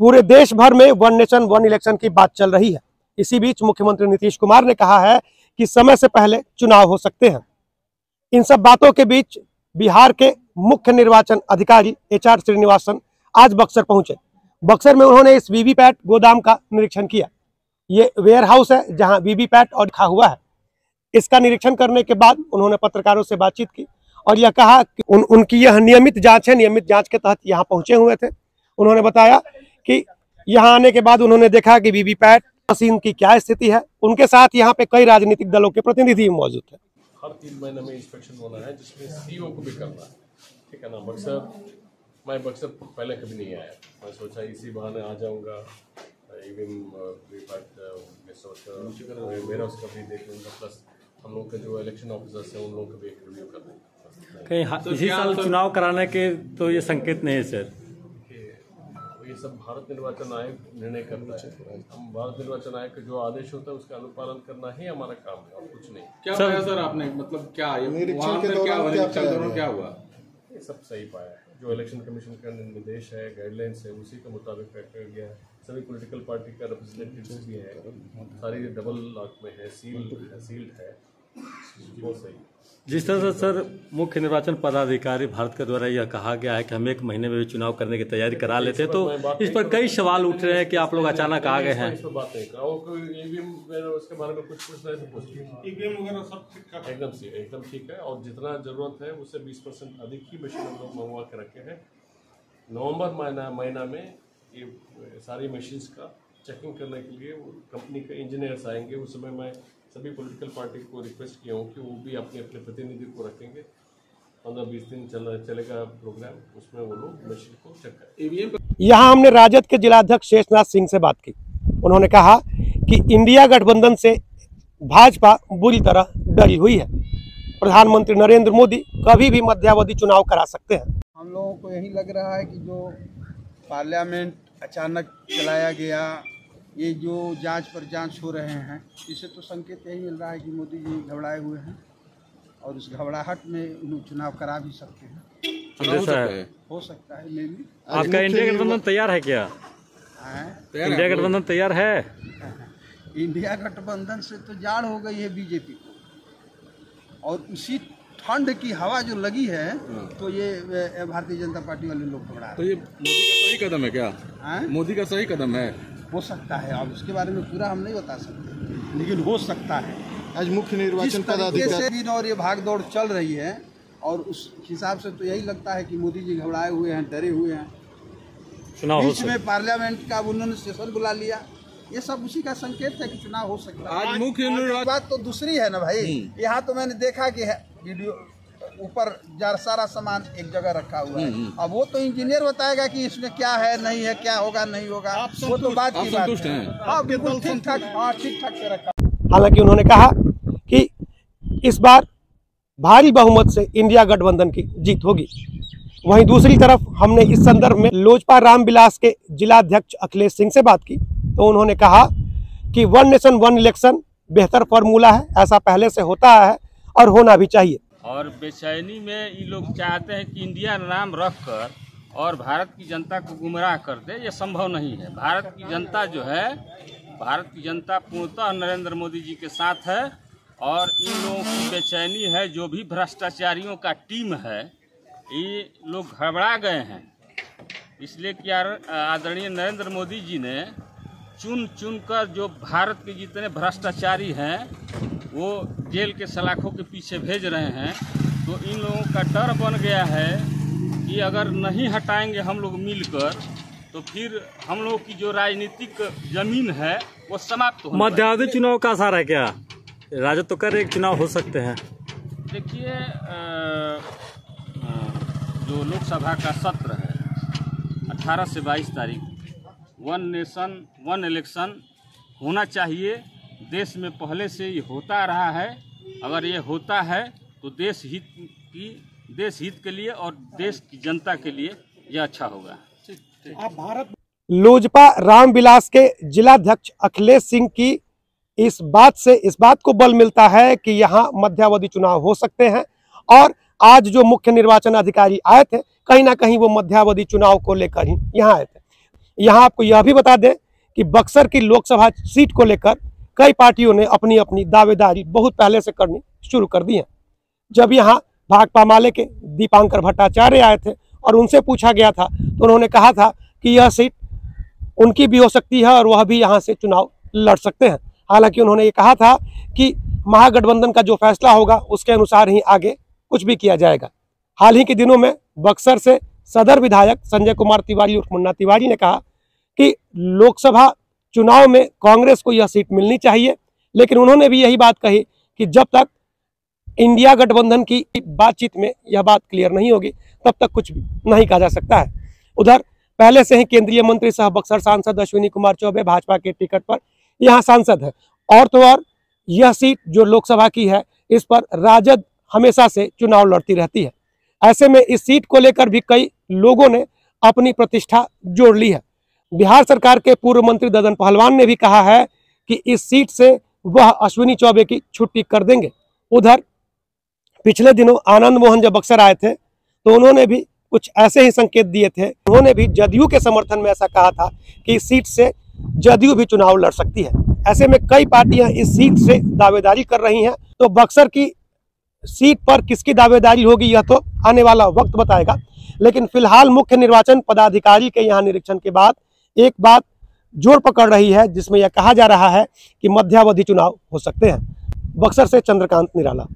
पूरे देश भर में वन नेशन वन इलेक्शन की बात चल रही है। इसी बीच मुख्यमंत्री नीतीश कुमार ने कहा है कि समय से पहले चुनाव हो सकते हैं। इन सब बातों के बीच बिहार के मुख्य निर्वाचन अधिकारी एच आर श्रीनिवासन आज बक्सर पहुँचे। बक्सर में उन्होंने इस वीवीपैट गोदाम का निरीक्षण किया। ये वेयर हाउस है जहाँ वीवीपैट और लिखा हुआ है। इसका निरीक्षण करने के बाद उन्होंने पत्रकारों से बातचीत की और यह कहा कि उन, उनकी यह नियमित जाँच है। नियमित जाँच के तहत यहाँ पहुँचे हुए थे। उन्होंने बताया कि यहाँ आने के बाद उन्होंने देखा कि वीवीपैट मशीन की क्या स्थिति है। उनके साथ यहाँ पे कई राजनीतिक दलों के प्रतिनिधि भी मौजूद थे हर तीन महीने में इंस्पेक्शन होना है जिसमें सीईओ को भी करना है। ठीक है ना बक्सर मैं बक्सर पहले कभी नहीं आया। मैं सोचा इसी बहाने आ जाऊँगा। इवन मेरा उसका भी देख लूँगा। प्लस हम लोग के जो इलेक्शन ऑफिसर्स हैं उन लोगों का भी एक रिव्यू कर देंगे। कहीं हा- इसी साल चुनाव कराने के तो ये संकेत नहीं है सर। ये सब भारत निर्वाचन आयोग निर्णय करता है। हम भारत निर्वाचन आयोग का जो आदेश होता है उसका अनुपालन करना ही हमारा काम है और कुछ नहीं। क्या पाया सर आपने? मतलब क्या क्या निरीक्षण के दौरान क्या हुआ? ये सब सही पाया है। जो इलेक्शन कमीशन का निर्देश है गाइडलाइंस है उसी के मुताबिक किया गया है। सभी पॉलिटिकल पार्टी का रिप्रेजेंटेटिव्स भी है। सारी डबल लॉक में है सील है सील्ड है। जिस तरह से सर मुख्य निर्वाचन पदाधिकारी भारत के द्वारा यह कहा गया है कि हम एक महीने में भी चुनाव करने की तैयारी करा लेते हैं। तो इस पर कई सवाल उठ रहे हैं कि आप लोग अचानक आ गए हैं। इस पर बात नहीं कर और कोई ईवीएम वगैरह उसके बारे में कुछ पूछना है तो एकदम से एकदम ठीक है और जितना ज़रूरत है उससे बीस परसेंट अधिक ही मशीन हम लोग मंगवा के रखे हैं। नवंबर महीना महीना में ये सारी मशीन्स का चेकिंग करने के लिए कंपनी के इंजीनियर्स आएँगे उस समय मैं सभी पॉलिटिकल पार्टी को रिक्वेस्ट किया हूँ कि वो भी अपने अपने प्रतिनिधि को रखेंगे। पंद्रह बीस दिन चल चलेगा प्रोग्राम उसमें वो लोग मशीन को चेक करें ईवीएम यहाँ हमने राजद के जिलाध्यक्ष शेषनाथ सिंह से बात की। उन्होंने कहा कि इंडिया गठबंधन से भाजपा बुरी तरह डरी हुई है। प्रधानमंत्री नरेंद्र मोदी कभी भी मध्यावधि चुनाव करा सकते हैं। हम लोगों को यही लग रहा है कि जो पार्लियामेंट अचानक चलाया गया ये जो जाँच पर जाँच हो रहे हैं इससे तो संकेत यही मिल रहा है कि मोदी जी घबराए हुए हैं और उस घबराहट में लोग चुनाव करा भी सकते हैं। हो सकता है। हो सकता है मे भी आपका इंडिया गठबंधन तैयार है क्या? इंडिया है? गठबंधन तैयार है? इंडिया गठबंधन से तो जाड़ हो गई है बीजेपी को। और उसी ठंड की हवा जो लगी है तो ये भारतीय जनता पार्टी वाले लोग घबरा तो ये मोदी का सही कदम है क्या? मोदी का सही कदम है। हो सकता है। अब उसके बारे में पूरा हम नहीं बता सकते। लेकिन हो सकता है। आज मुख्य निर्वाचन पदाधिकारी दिन और ये भाग दौड़ चल रही है और उस हिसाब से तो यही लगता है कि मोदी जी घबराए हुए हैं डरे हुए हैं। चुनाव बीच में पार्लियामेंट का उन्होंने सेशन बुला लिया। ये सब उसी का संकेत है कि चुनाव हो सकता है। आज मुख्य निर्वाचन बात तो दूसरी है ना भाई। यहाँ तो मैंने देखा कि है वीडियो ऊपर जार सारा सामान एक जगह रखा हुआ है। अब वो तो इंजीनियर बताएगा कि इसमें क्या है नहीं है क्या होगा नहीं होगा। वो तो बात की बात है। हाँ। बिल्कुल ठीक ठाक हाँ ठीक ठाक से रखा। हालाँकि उन्होंने कहा कि इस बार भारी बहुमत से इंडिया गठबंधन की जीत होगी। वहीं दूसरी तरफ़ हमने इस संदर्भ में लोजपा रामविलास के जिलाध्यक्ष अखिलेश सिंह से बात की तो उन्होंने कहा कि वन नेशन वन इलेक्शन बेहतर फॉर्मूला है ऐसा पहले से होता है और होना भी चाहिए। और बेचैनी में ये लोग चाहते हैं कि इंडिया नाम रख कर और भारत की जनता को गुमराह कर दे, ये संभव नहीं है। भारत की जनता जो है, भारत की जनता पूर्णतः नरेंद्र मोदी जी के साथ है और इन लोगों की बेचैनी है, जो भी भ्रष्टाचारियों का टीम है, ये लोग घबरा गए हैं। इसलिए कि आदरणीय नरेंद्र मोदी जी ने चुन चुन कर जो भारत के जितने भ्रष्टाचारी हैं वो जेल के सलाखों के पीछे भेज रहे हैं तो इन लोगों का डर बन गया है कि अगर नहीं हटाएँगे हम लोग मिलकर तो फिर हम लोग की जो राजनीतिक ज़मीन है वो समाप्त हो मध्यावधि चुनाव का आसार है क्या? राजद तो कर एक चुनाव हो सकते हैं। देखिए जो लोकसभा का सत्र है 18 से 22 तारीख वन नेशन वन इलेक्शन होना चाहिए। देश में पहले से ये होता रहा है। अगर ये होता है तो देश हित की देश हित के लिए और देश की जनता के लिए यह अच्छा होगा। आप भारत लोजपा रामविलास के जिलाध्यक्ष अखिलेश सिंह की इस बात से इस बात को बल मिलता है कि यहाँ मध्यावधि चुनाव हो सकते हैं। और आज जो मुख्य निर्वाचन अधिकारी आए थे कहीं ना कहीं वो मध्यावधि चुनाव को लेकर ही यहाँ आए थे। यहाँ आपको यह भी बता दें कि बक्सर की लोकसभा सीट को लेकर कई पार्टियों ने अपनी अपनी दावेदारी बहुत पहले से करनी शुरू कर दी है। जब यहाँ भाकपा माले के दीपांकर भट्टाचार्य आए थे और उनसे पूछा गया था तो उन्होंने कहा था कि यह सीट उनकी भी हो सकती है और वह भी यहाँ से चुनाव लड़ सकते हैं। हालाँकि उन्होंने ये कहा था कि महागठबंधन का जो फैसला होगा, उसके अनुसार ही आगे कुछ भी किया जाएगा। हाल ही के दिनों में बक्सर से सदर विधायक संजय कुमार तिवारी और मुन्ना तिवारी ने कहा कि लोकसभा चुनाव में कांग्रेस को यह सीट मिलनी चाहिए। लेकिन उन्होंने भी यही बात कही कि जब तक इंडिया गठबंधन की बातचीत में यह बात क्लियर नहीं होगी, तब तक कुछ भी नहीं कहा जा सकता है। उधर, पहले से ही केंद्रीय मंत्री सह बक्सर सांसद अश्विनी कुमार चौबे भाजपा के टिकट पर यहाँ सांसद है। और तो और, यह सीट जो लोकसभा की है, इस पर राजद हमेशा से चुनाव लड़ती रहती है। ऐसे में इस सीट को लेकर भी कई लोगों ने अपनी प्रतिष्ठा जोड़ ली है। बिहार सरकार के पूर्व मंत्री ददन पहलवान ने भी कहा है कि इस सीट से वह अश्विनी चौबे की छुट्टी कर देंगे। उधर पिछले दिनों आनंद मोहन जब बक्सर आए थे तो उन्होंने भी कुछ ऐसे ही संकेत दिए थे। उन्होंने भी जदयू के समर्थन में ऐसा कहा था कि इस सीट से जदयू भी चुनाव लड़ सकती है। ऐसे में कई पार्टियाँ इस सीट से दावेदारी कर रही हैं। तो बक्सर की सीट पर किसकी दावेदारी होगी, यह तो आने वाला वक्त बताएगा। लेकिन फ़िलहाल मुख्य निर्वाचन पदाधिकारी के यहाँ निरीक्षण के बाद एक बात ज़ोर पकड़ रही है, जिसमें यह कहा जा रहा है कि मध्यावधि चुनाव हो सकते हैं। बक्सर से चंद्रकांत निराला।